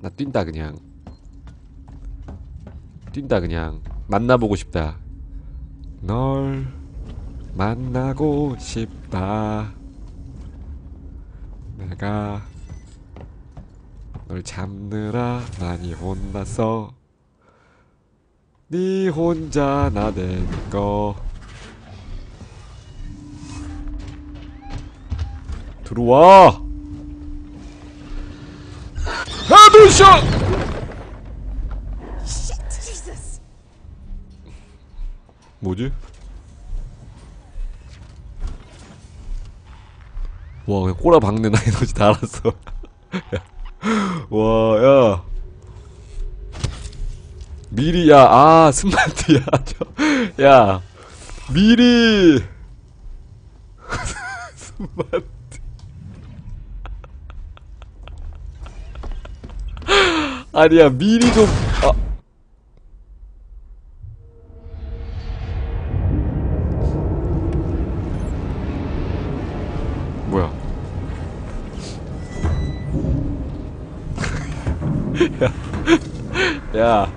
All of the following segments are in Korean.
나 뛴다 그냥. 뛴다 그냥. 만나보고 싶다. 널 만나고 싶다. 내가 널 잡느라 많이 혼났어. 네 혼자 나대니까 들어와 Jesus! 뭐지? 와 그냥 꼬라 박는 나이 너지. 다 알았어. 와야. 미리 야아 스마트야. 저야. 미리. 스마트 아니야 미리 좀 아. 뭐야? 야, 야,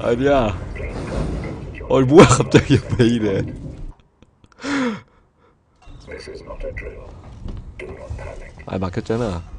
아니야. 어, 뭐야 갑자기 왜 이래? 아 막혔잖아.